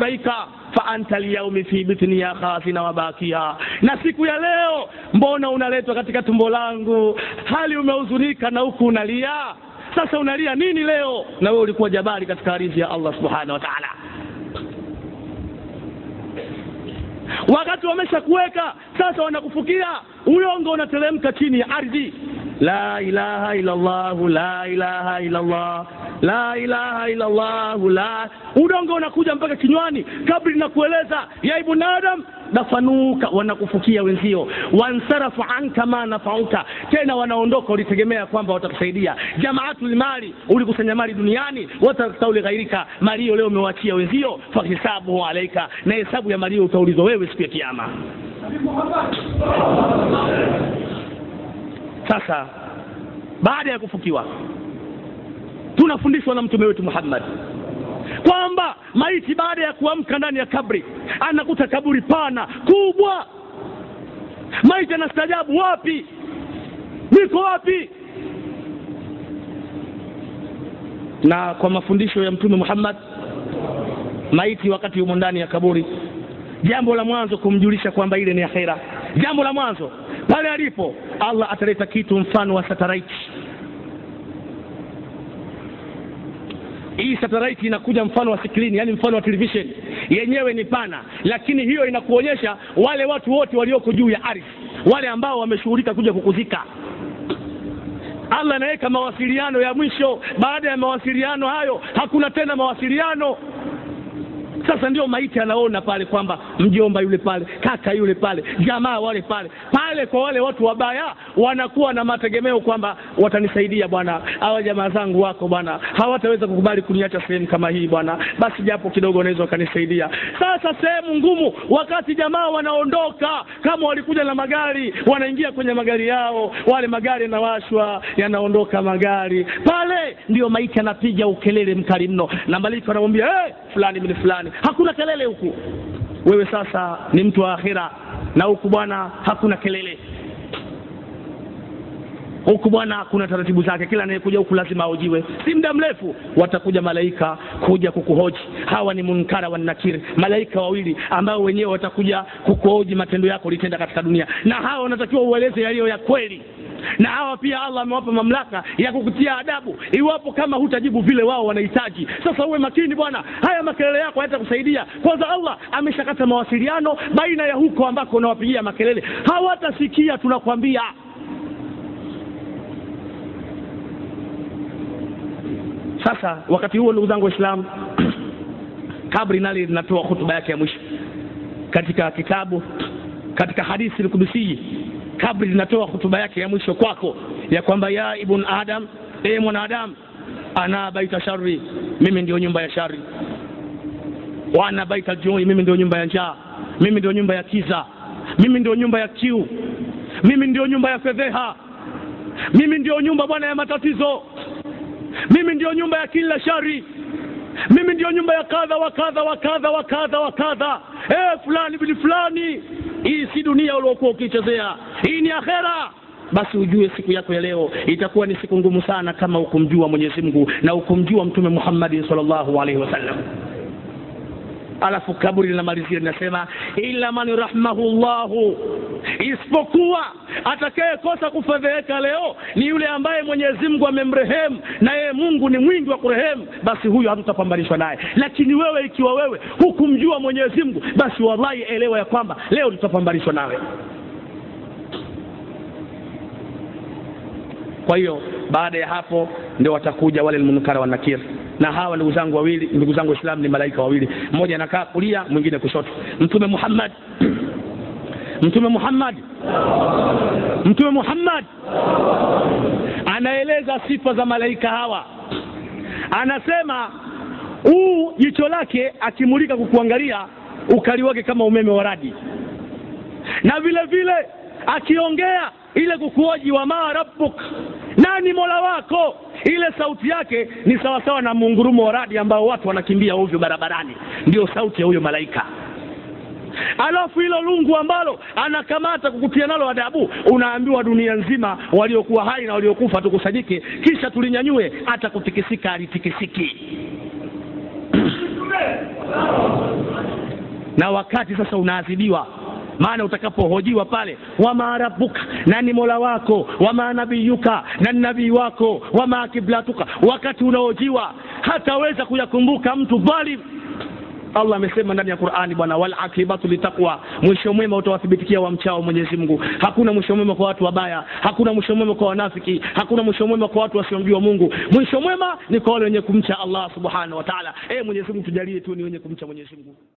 kufurahika. Fa anta lyaumi fi bitniya khazina wabakia na siku ya leo mbona unaletwa katika tumbo langu? Hali umehuzunika na huku unalia? Sasa unalia nini leo? Na wewe ulikuwa jabari katika ardhi ya allah subhanahu wa taala. Wakati wameshakuweka sasa wanakufukia. Uyongo unateremka chini ya ardhi la ilaha illallah la ilaha illallah la ilaha illallah la. Udongo unakuja mpaka kinywani kabri linakueleza ya ibn adam dafanuka wanakufukia wenzio. Wansarafu anka ma nafauka tena wanaondoka ulitegemea kwamba watakusaidia. Jamaatul mali ulikusanya mali duniani wataktauli ghairika mali hiyo leo umewachia wenzio fahisabuhu alaika na hesabu ya mali hiyo utaulizwa wewe siku ya kiyama sasa baada ya kufukiwa tunafundishwa na mtume wetu muhammad kwamba maiti baada ya kuamka ndani ya kabri anakuta kaburi pana kubwa. Maiti anastajabu wapi? Niko wapi? Na kwa mafundisho ya mtume muhammad maiti wakati yumo ndani ya kaburi jambo la mwanzo kumjulisha kwamba ile ni akhera jambo la mwanzo. Pale alipo allah ataleta kitu mfano wa sataraiti hii satellite inakuja mfano wa skrini yani mfano wa television. Yenyewe ni pana lakini hiyo inakuonyesha wale watu wote walioko juu ya ardhi wale ambao wameshughulika kuja kukuzika. Allah anaweka mawasiliano ya mwisho. Baada ya mawasiliano hayo hakuna tena mawasiliano sasa ndio maiti anaona pale kwamba mjomba yule pale kaka yule pale jamaa wale pale. Pale kwa wale watu wabaya wanakuwa na mategemeo kwamba watanisaidia bwana. Hawa jamaa zangu wako bwana. Hawataweza kukubali kuniacha sehemu kama hii bwana. Basi japo kidogo wanaweza wakanisaidia. Sasa sehemu ngumu wakati jamaa wanaondoka kama walikuja na magari wanaingia kwenye magari yao wale magari yanawashwa yanaondoka magari. Pale ndio maiti anapiga ukelele mkali mno. Na maliki anamwambia hey, fulani mimi fulani hakuna kelele huku. Wewe sasa ni mtu wa akhira na huku bwana hakuna kelele. Huku bwana kuna taratibu zake. Kila anayekuja huku lazima aojiwe si muda mrefu watakuja malaika kuja kukuhoji. Hawa ni munkara wa nakir malaika wawili ambao wenyewe watakuja kukuhoji matendo yako ulitenda katika dunia. Na hawa wanatakiwa ueleze yaliyo ya kweli na hawa pia allah amewapa mamlaka ya kukutia adabu. Iwapo kama hutajibu vile wao wanahitaji. Sasa uwe makini bwana. Haya makelele yako hayatakusaidia. Kwanza allah ameshakata mawasiliano baina ya huko ambako unawapigia makelele. Hawatasikia tunakwambia. Sasa wakati huo ndugu zangu waislamu kabri nali linatoa hutuba yake ya mwisho katika kitabu katika hadithi lkudusii kabri linatoa hutuba yake ya mwisho kwako ya kwamba ya ibn adam e mwanadamu ana baita shari mimi ndio nyumba ya shari wana baita jui mimi ndio nyumba ya njaa mimi ndio nyumba ya kiza mimi ndio nyumba ya kiu mimi ndio nyumba ya fedheha mimi ndio nyumba bwana ya matatizo mimi ndio nyumba ya kila shari mimi ndio nyumba ya kadha wa kadha wa kadha wa kadha wa kadha. Eh fulani bili fulani hii si dunia uliokuwa ukichezea hii ni akhera. Basi ujue siku yako ya leo itakuwa ni siku ngumu sana kama ukumjua mwenyezi mungu na ukumjua mtume muhammadin sallallahu alaihi wasallam alafu kaburi linamalizia linasema illa man rahmahu llahu isipokuwa atakayekosa kufedheheka leo ni yule ambaye mwenyezi mungu amemrehemu na yeye mungu ni mwingi wa kurehemu basi huyo hatutapambanishwa naye. Lakini wewe ikiwa wewe hukumjua mwenyezi mungu basi wallahi elewa ya kwamba leo tutapambanishwa nawe. Kwa hiyo baada ya hapo ndio watakuja wale lmunkara wa nakir na hawa ndugu zangu wawili ndugu zangu waislamu ni malaika wawili. Mmoja anakaa kulia mwingine kushoto. Mtume muhammad. Mtume muhammad. Mtume muhammad. Anaeleza sifa za malaika hawa. Anasema huu jicho lake akimulika kukuangalia ukali wake kama umeme wa radi. Na vile vile akiongea ile kukuoji wa ma rabbuk. Nani mola wako ile sauti yake ni sawasawa na mungurumo wa radi ambao watu wanakimbia ovyo barabarani. Ndio sauti ya huyo malaika. Alafu hilo lungu ambalo anakamata kukutia nalo adabu unaambiwa dunia nzima waliokuwa hai na waliokufa tukusanyike kisha tulinyanyue hata kutikisika alitikisiki. Na wakati sasa unaadhibiwa maana utakapohojiwa pale wama rabbuka nani mola wako wama nabiyuka nani nabii wako wama kiblatuka. Wakati unahojiwa hataweza kuyakumbuka mtu bali allah amesema ndani ya qurani bwana wal akibatu litaqwa mwisho mwema utawathibitikia wamchao mwenyezi mungu. Hakuna mwisho mwema kwa watu wabaya hakuna mwisho mwema kwa wanafiki hakuna mwisho mwema kwa watu wasiomjua mungu. Mwisho mwema ni kwa wale wenye kumcha allah subhanahu wa taala. E mwenyezi mungu tujalie tu ni wenye kumcha mwenyezi mungu